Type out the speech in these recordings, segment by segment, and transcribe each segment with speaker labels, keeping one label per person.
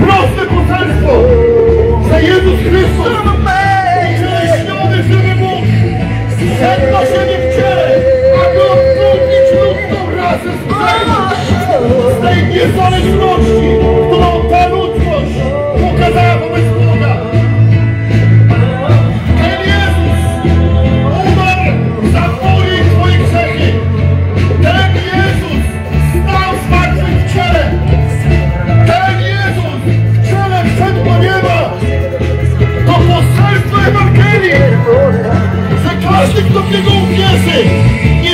Speaker 1: Proste poselstwo, że Jezus Chrystus! Ucieleśniony żywy Bóg! Szedł na ziemię w ciele, aby odkupić ludzką rasę z z niezależności, kto w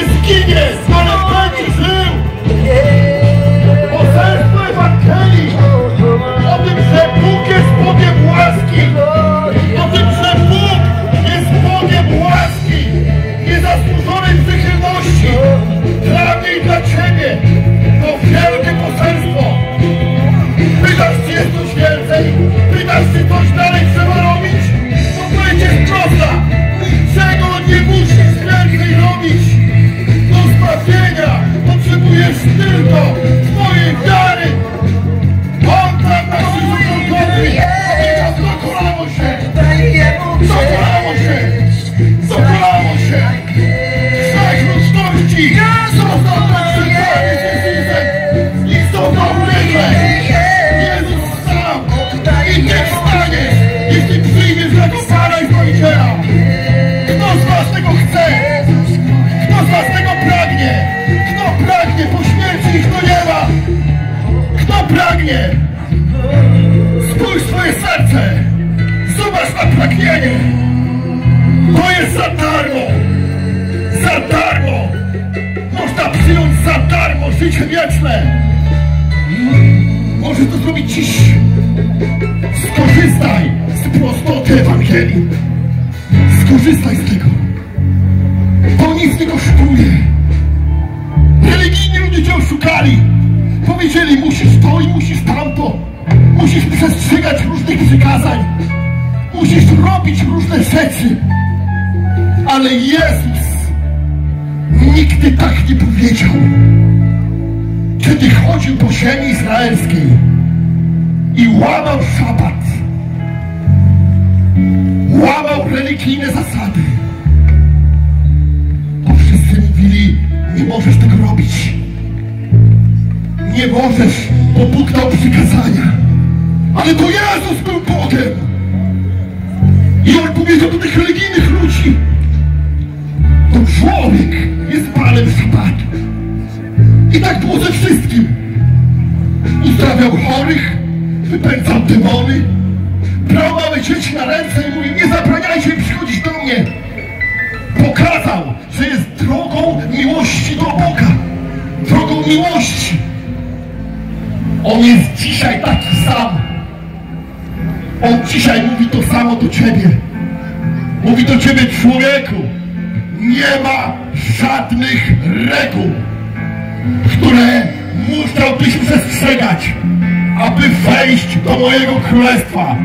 Speaker 1: pragnie? Po śmierci ich to nie ma! Kto pragnie? Spójrz swoje serce! Zobacz na pragnienie! To jest za darmo! Za darmo! Można przyjąć za darmo życie wieczne! Możesz to zrobić dziś! Skorzystaj z prostoty Ewangelii! Skorzystaj z tego! To nic nie kosztuje! Musisz tamto! Musisz przestrzegać różnych przykazań! Musisz robić różne rzeczy! Ale Jezus nigdy tak nie powiedział. Kiedy chodził po ziemi izraelskiej i łamał szabat, łamał religijne zasady, to wszyscy mówili, nie możesz tego robić. Nie możesz, bo Bóg dał przykazania. Ale to Jezus był Bogiem. I on powiedział do tych religijnych ludzi, to człowiek jest panem szabatu. I tak było ze wszystkim. Uzdrawiał chorych, wypędzał demony, brał małe dzieci na ręce i mówił, nie zabraniajcie przychodzić dzisiaj taki sam. On dzisiaj mówi to samo do ciebie. Mówi do ciebie człowieku. Nie ma żadnych reguł, które musiałbyś przestrzegać, aby wejść do mojego królestwa.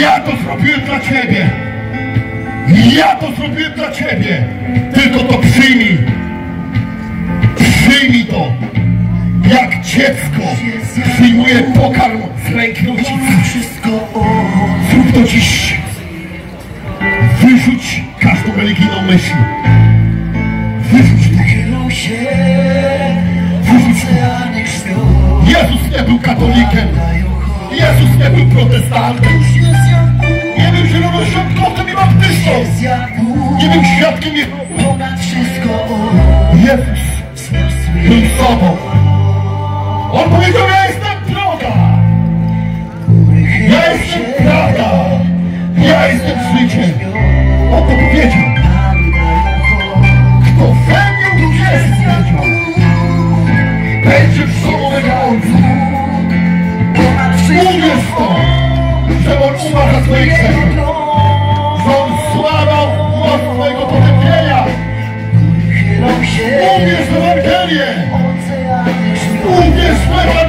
Speaker 1: Ja to zrobiłem dla ciebie. Ja to zrobiłem dla ciebie. Tylko to przyjmij. Przyjmij to. Dziecko przyjmuje pokarm z ręk rodzica. Zrób to dziś. Wyrzuć każdą religijną myśl. Wyrzuć to. Wyrzuć to. Jezus nie był katolikiem. Jezus nie był protestantem. Nie był zielonoświątkowcem i baptystą. Nie był świadkiem. Jezus był sobą. On powiedział, ja jestem droga. Ja jestem prawda. Ja jestem życiem. On to powiedział. Kto we mnie jest, będzie w sumie Uwierz w to, że On umarł za swoje grzechy. Że On sławą moc Twojego potępienia.
Speaker 2: Uwierz
Speaker 1: w Ewangelię. this way.